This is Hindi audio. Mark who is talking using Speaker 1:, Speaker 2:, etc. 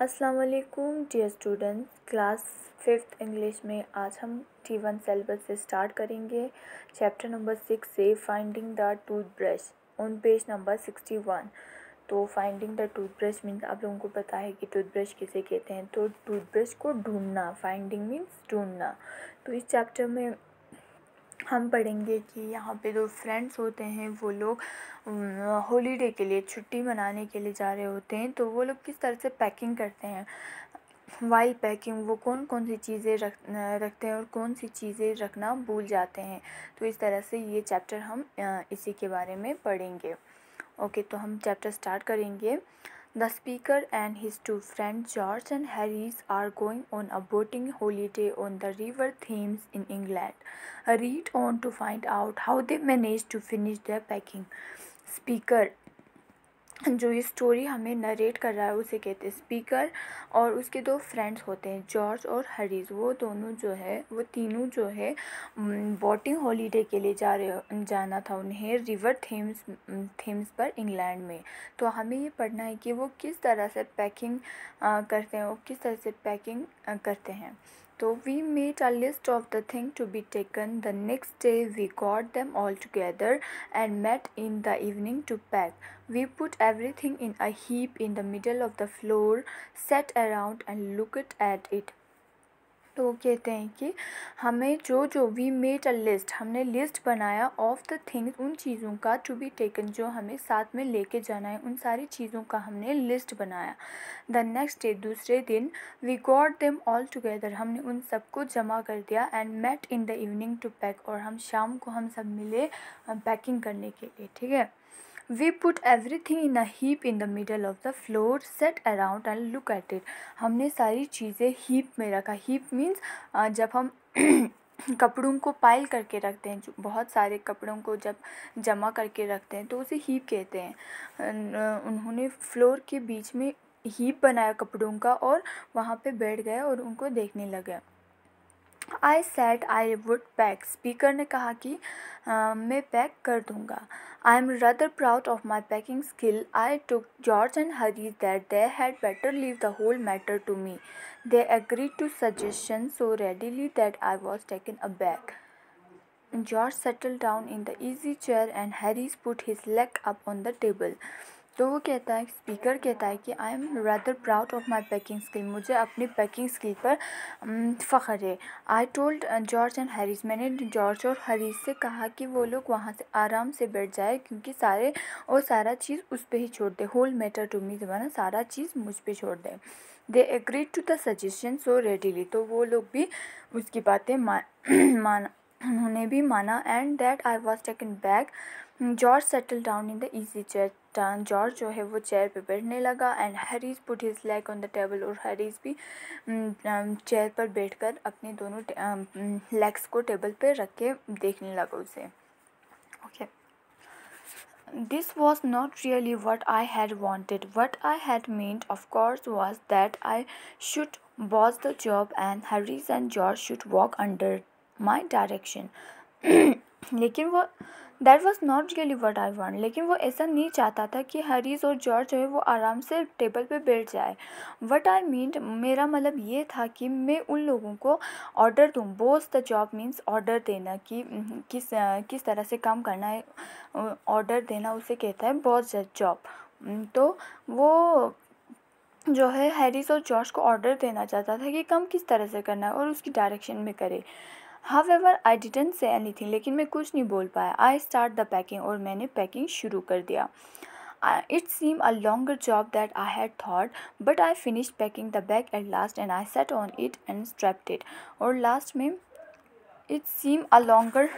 Speaker 1: अस्सलाम वालेकुम dear students class fifth English में आज हम टी वन सेलेबस से स्टार्ट करेंगे। चैप्टर नंबर सिक्स से finding the tooth brush on page number sixty one तो finding the tooth brush means आप लोगों को पता है कि टूथ ब्रश किसे कहते हैं। तो टूथ ब्रश को ढूंढना फाइंडिंग मीन्स ढूंढना। तो इस चैप्टर में हम पढ़ेंगे कि यहाँ पे जो फ्रेंड्स होते हैं, वो लोग हॉलीडे के लिए, छुट्टी मनाने के लिए जा रहे होते हैं तो वो लोग किस तरह से पैकिंग करते हैं? वाइल पैकिंग वो कौन कौन सी चीज़ें रख रखते हैं और कौन सी चीज़ें रखना भूल जाते हैं? तो इस तरह से ये चैप्टर हम इसी के बारे में पढ़ेंगे। ओके तो हम चैप्टर स्टार्ट करेंगे। The speaker and his two friends George and Harris are going on a boating holiday on the River Thames in England. Read on to find out how they managed to finish their packing. Speaker जो ये स्टोरी हमें नरेट कर रहा है, उसे कहते हैं स्पीकर और उसके दो फ्रेंड्स होते हैं जॉर्ज और हरीज वो दोनों जो है, वो तीनों जो है बोटिंग हॉलीडे के लिए जा रहे जाना था उन्हें रिवर थेम्स थेम्स पर इंग्लैंड में। तो हमें ये पढ़ना है कि वो किस तरह से पैकिंग करते हैं, वो किस तरह से पैकिंग करते हैं। So we made a list of the things to be taken. The next day we got them all together and met in the evening to pack. We put everything in a heap in the middle of the floor, sat around and looked at it. तो वो कहते हैं कि हमें जो जो वी मेड अ लिस्ट हमने लिस्ट बनाया ऑफ़ द थिंग्स उन चीज़ों का टू बी टेकन जो हमें साथ में लेके जाना है, उन सारी चीज़ों का हमने लिस्ट बनाया। द नेक्स्ट डे दूसरे दिन we got them all together हमने उन सबको जमा कर दिया and met in the evening to pack और हम शाम को हम सब मिले पैकिंग करने के लिए, ठीक है? We put everything in a heap in the middle of the floor, sat around and look at it. हमने सारी चीज़ें हीप में रखा। हीप मीन्स जब हम कपड़ों को पाइल करके रखते हैं बहुत सारे कपड़ों को जब जमा करके रखते हैं तो उसे हीप कहते हैं। उन्होंने फ्लोर के बीच में हीप बनाया कपड़ों का और वहाँ पे बैठ गए और उनको देखने लगे। I said I would pack speaker ने कहा कि आ, मैं पैक कर दूँगा। I am rather proud of my packing skill I took George and Harry that they had better leave the whole matter to me they agree to suggestion so readily that I was taken a bag George settled down in the easy chair and Harris put his leg up on the table. तो वो कहता है स्पीकर कहता है कि I am rather proud of my packing skill मुझे अपनी पैकिंग स्किल पर फ़ख्र है। I told George and Harris मैंने जॉर्ज और हैरिस से कहा कि वो लोग वहाँ से आराम से बैठ जाए, क्योंकि सारे और सारा चीज़ उस पर ही छोड़ दे। होल मैटर टू मी जमाना सारा चीज़ मुझ पर छोड़ दे। They agreed to the suggestion so readily तो वो लोग भी उसकी बातें मान माना उन्होंने भी माना। And that I was taken back. George settle down in the easy chair. Turn George जो है वो चेयर पे बैठने लगा and Harris put his leg on the table और हैरीज भी चेयर पर बैठकर अपने दोनों लेग्स को टेबल पे रख के देखने लगा उसे। Okay This was not really what I had wanted. What I had meant, of course, was that I should boss the job and Harris and George should walk under my direction. लेकिन वो that was not really what I want लेकिन वो ऐसा नहीं चाहता था कि हरीज और जॉर्ज जो है वो आराम से टेबल पे बैठ जाए। वट आई मीन मेरा मतलब ये था कि मैं उन लोगों को ऑर्डर दूँ। Boss the job means order देना कि किस किस तरह से काम करना है ऑर्डर देना उसे कहता है बॉस जॉब तो वो जो है हैरिस और जॉर्ज को ऑर्डर देना चाहता था कि काम किस तरह से करना है और उसकी डायरेक्शन में करे। Ever I didn't say anything लेकिन मैं कुछ नहीं बोल पाया। आई स्टार्ट द पैकिंग और मैंने पैकिंग शुरू कर दिया। It seem a longer job that I had thought but I finish packing the bag at last and I sat on it and strapped it और लास्ट में इट सीम अ लॉन्गर